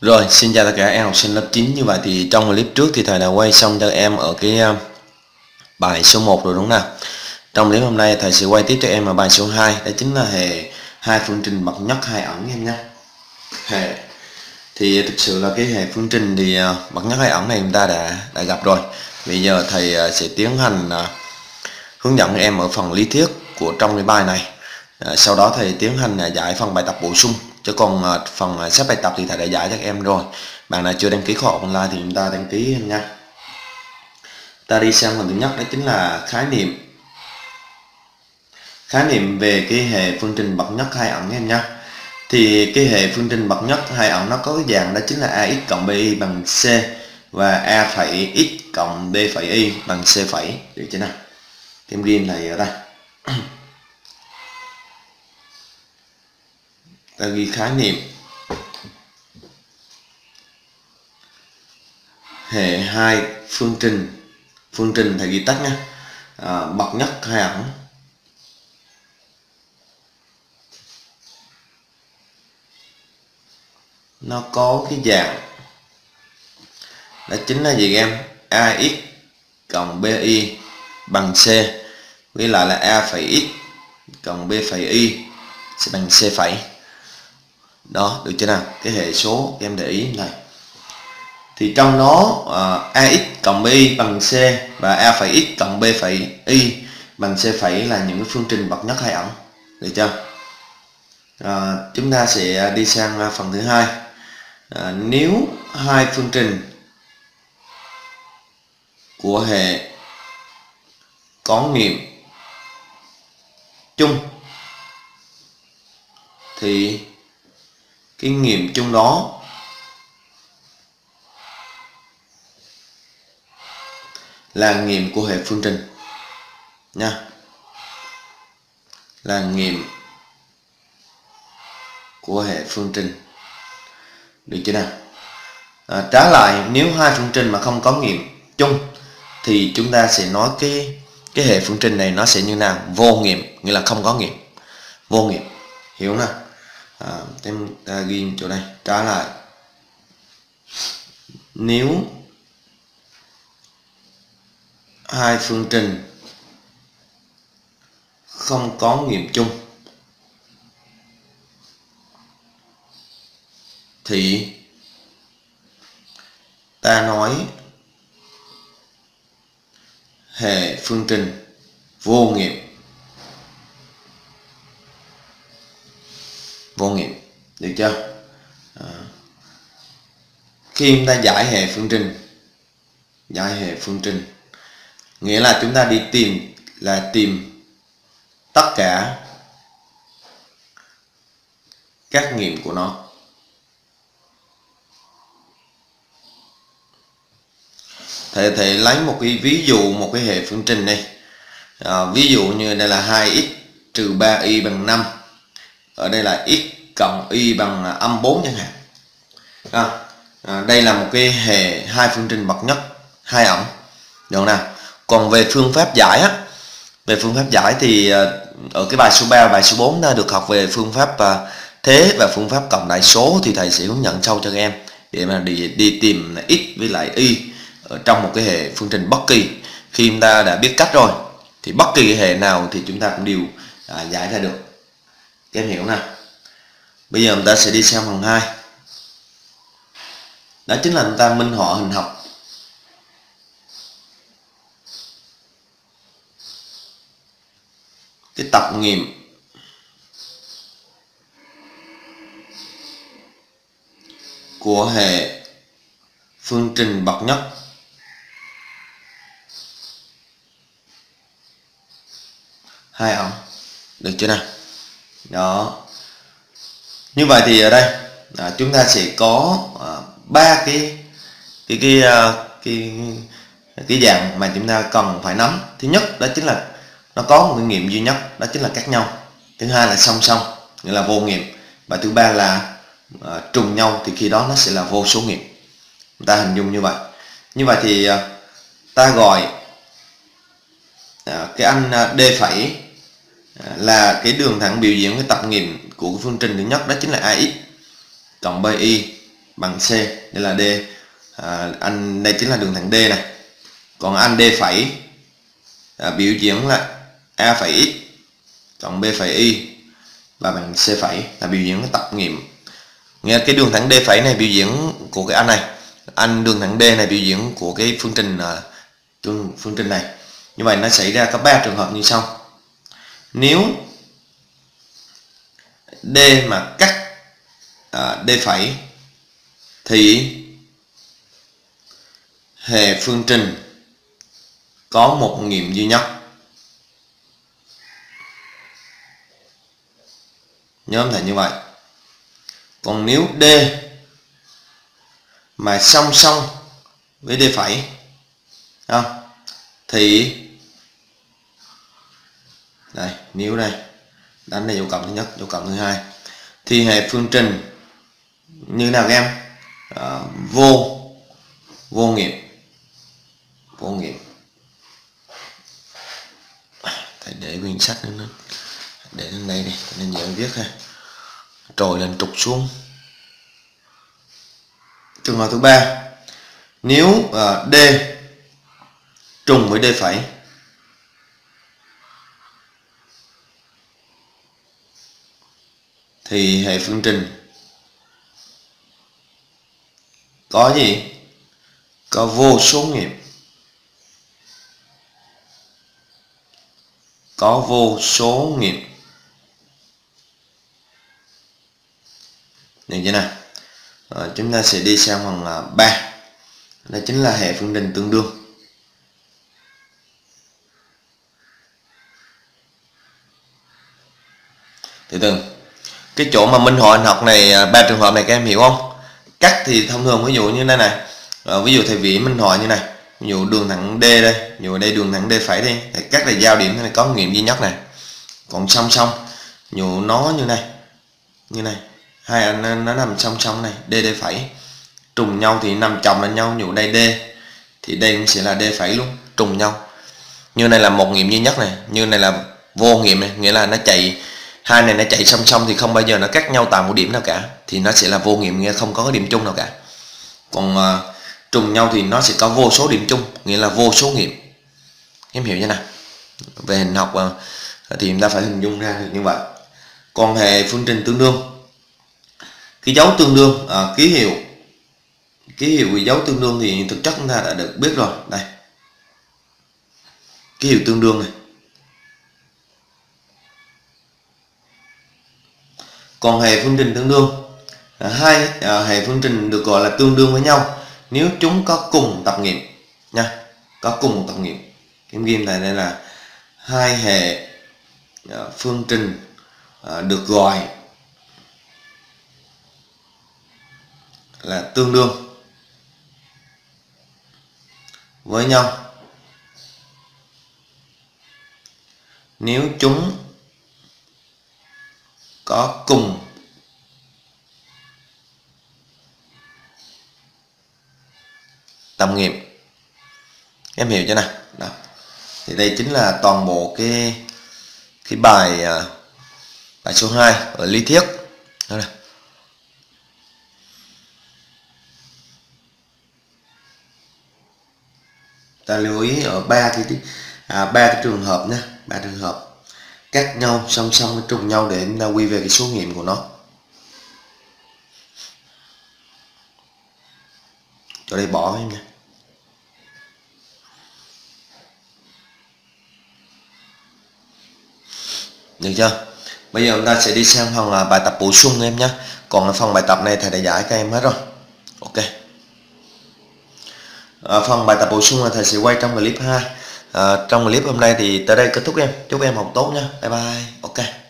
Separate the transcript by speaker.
Speaker 1: Rồi, xin chào tất cả em học sinh lớp 9 Như vậy thì trong clip trước thì thầy đã quay xong cho em ở cái à, bài số 1 rồi đúng không nào? Trong clip hôm nay thầy sẽ quay tiếp cho em ở bài số 2 Đó chính là hệ hai phương trình bậc nhất hai ẩn em nhé Hệ. Thì thực sự là cái hệ phương trình thì à, bậc nhất hai ẩn này chúng ta đã đã gặp rồi. Bây giờ thầy à, sẽ tiến hành hướng dẫn em ở phần lý thuyết của trong cái bài này. Sau đó thầy tiến hành giải phần bài tập bổ sung chứ còn à, phần à, sắp bài tập thì thầy đã giải cho các em rồi. Bạn nào chưa đăng ký khóa học online thì chúng ta đăng ký nha. Ta đi sang phần thứ nhất, đó chính là khái niệm. Khái niệm về cái hệ phương trình bậc nhất hai ẩn em nha. Thì cái hệ phương trình bậc nhất hai ẩn nó có cái dạng đó chính là ax cộng bi bằng c và a phẩy x cộng b phẩy y bằng c phẩy. Được chưa nào. Em ghi này ở đây. ta ghi khái niệm hệ hai phương trình phương trình thầy ghi tắt nhé. À, bậc nhất hai ẩn nó có cái dạng đó chính là gì em? Ax cộng bi bằng c với lại là a phẩy x cộng b phẩy y sẽ bằng c phẩy đó được chưa nào? Cái hệ số em để ý này. Thì trong nó uh, à, ax cộng bi bằng c và a phẩy x cộng b phẩy y bằng c phẩy là những phương trình bậc nhất hai ẩn được chưa? À, chúng ta sẽ đi sang phần thứ hai. À, nếu hai phương trình của hệ có nghiệm chung thì cái nghiệm chung đó. Là nghiệm của hệ phương trình nha. Là nghiệm của hệ phương trình. Được chưa nào? À, trả lại nếu hai phương trình mà không có nghiệm chung thì chúng ta sẽ nói cái cái hệ phương trình này nó sẽ như nào? Vô nghiệm nghĩa là không có nghiệm vô nghiệm hiểu không nào? À, em ta ghi chỗ này trả lại. Nếu hai phương trình không có nghiệm chung thì ta nói hệ phương trình vô nghiệm. Vô nghiệm được chưa? À. khi chúng ta giải hệ phương trình giải hệ phương trình nghĩa là chúng ta đi tìm là tìm tất cả các nghiệm của nó. Thầy thầy lấy một cái ví dụ một cái hệ phương trình này à, ờ, ví dụ như đây là 2x trừ 3y bằng 5 ở đây là x cộng y bằng âm 4 chẳng hạn. À, à, đây là một cái hệ hai phương trình bậc nhất hai ẩn được nào? Còn về phương pháp giải á về phương pháp giải thì à, ở cái bài số 3 bài số 4 đã được học về phương pháp à, thế và phương pháp cộng đại số thì thầy sẽ hướng dẫn sâu cho các em để mà đi đi tìm x với lại y ở trong một cái hệ phương trình bất kỳ. Khi chúng ta đã biết cách rồi thì bất kỳ hệ nào thì chúng ta cũng đều à, giải ra được em hiểu nào bây giờ chúng ta sẽ đi sang phần 2 đó chính là chúng ta minh họa hình học. Cái tập nghiệm. Của hệ phương trình bậc nhất. Hai ống được chưa nào? Đó. Như vậy thì ở đây à, chúng ta sẽ có à, ba à, cái cái cái, à, cái cái dạng mà chúng ta cần phải nắm. Thứ nhất đó chính là nó có một cái nghiệm duy nhất đó chính là cắt nhau. Thứ hai là song song nghĩa là vô nghiệm. Và thứ ba là à, trùng nhau thì khi đó nó sẽ là vô số nghiệm. Ta hình dung như vậy. Như vậy thì à, ta gọi à, cái anh à, d phẩy là cái đường thẳng biểu diễn cái tập nghiệm của phương trình thứ nhất đó chính là ax cộng by bằng C đây là D. À, anh đây chính là đường thẳng D này còn anh D phẩy à, biểu diễn là A phẩy X cộng B phẩy Y và bằng C phẩy là biểu diễn cái tập nghiệm. Nghe cái đường thẳng D phẩy này biểu diễn của cái anh này anh đường thẳng D này biểu diễn của cái phương trình phương phương trình này. Như vậy nó xảy ra có ba trường hợp như sau nếu D mà cắt à, D phẩy thì hệ phương trình có một nghiệm duy nhất nhóm thành như vậy còn nếu D mà song song với D phẩy không? thì đây nếu đây. Đánh là dấu cộng thứ nhất dấu cộng thứ hai. Thì hệ phương trình như nào các em? À, vô. Vô nghiệm. Vô nghiệm. Phải để quyển sách nữa để lên đây đi nên dễ viết ha. Trồi lên trục xuống. Trường hợp thứ ba. Nếu uh, ờ, D. Trùng với D phẩy. Thì hệ phương trình. Có gì? Có vô số nghiệm có vô số nghiệm được chưa nào. À, chúng ta sẽ đi sang phần à, ba. Đó chính là hệ phương trình tương đương. Từ từ cái chỗ mà minh họa hình học này à, ba trường hợp này các em hiểu không? Cắt thì thông thường ví dụ như thế này. À, ví dụ thầy vĩ minh họa như này. Ví dụ đường thẳng D đây ví dụ đây đường thẳng D phải đi. Thì cắt là giao điểm này có nghiệm duy nhất này. Còn song song ví dụ nó như này như này. Hai anh nó nằm song song này D D phẩy trùng nhau thì nằm chồng lên nhau ví dụ đây D thì đây cũng sẽ là D phẩy luôn trùng nhau. Như này là một nghiệm duy nhất này như này là vô nghiệm này nghĩa là nó chạy hai này nó chạy song song thì không bao giờ nó cắt nhau tạo một điểm nào cả. Thì nó sẽ là vô nghiệm nghĩa không có cái điểm chung nào cả. Còn uh, trùng nhau thì nó sẽ có vô số điểm chung nghĩa là vô số nghiệm. Em hiểu như nào? Về hình học uh, thì chúng ta phải hình dung ra được như vậy. Còn hệ phương trình tương đương. Cái dấu tương đương uh, ký hiệu. Ký hiệu về dấu tương đương thì thực chất chúng ta đã được biết rồi. Đây. Ký hiệu tương đương này. Còn hệ phương trình tương đương. À, hai à, hệ phương trình được gọi là tương đương với nhau nếu chúng có cùng tập nghiệm. Nha có cùng tập nghiệm. Kiếm ghim tại đây là hai hệ à, phương trình à, được gọi là tương đương với nhau. Nếu chúng có cùng. Tâm nghiệm em hiểu chưa nào? Đó. thì đây chính là toàn bộ cái cái bài à, bài số 2 ở lý thuyết đó này. ta lưu ý ở ba cái à, ba cái trường hợp nhé ba trường hợp cắt nhau song song trùng nhau để chúng ta quy về cái số nghiệm của nó. Chỗ đây bỏ em nha. Được chưa? Bây giờ chúng ta sẽ đi sang phần là bài tập bổ sung em nhé. Còn phần bài tập này thầy đã giải các em hết rồi. Ok. À, phần bài tập bổ sung là thầy sẽ quay trong clip 2 à, trong clip hôm nay thì tới đây kết thúc em. Chúc em học tốt nha. Bye bye. Ok.